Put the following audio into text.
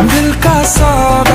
بالكسابة